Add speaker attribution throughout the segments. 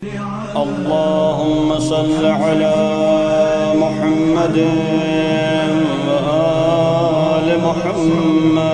Speaker 1: اللهم صل على محمد وآل محمد.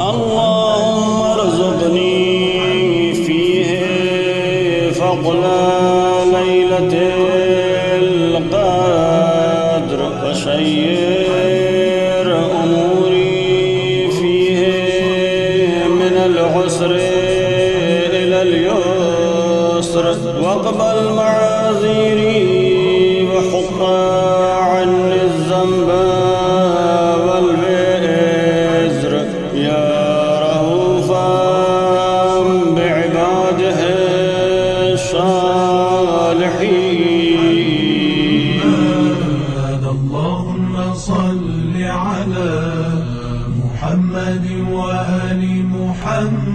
Speaker 1: اللهم ارزقني فيه فضل ليلة القدر وشير أموري فيه من العسر اليسر واقبل معاذيري وحط عني الذنب والوزر يا رؤوفا بعباده الصالحين.
Speaker 2: اللهم صل على محمد وآل محمد.